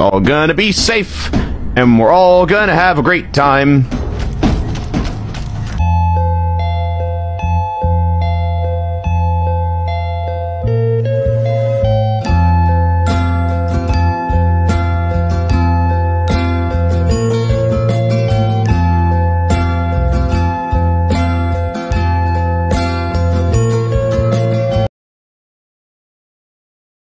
all gonna be safe, and we're all gonna have a great time.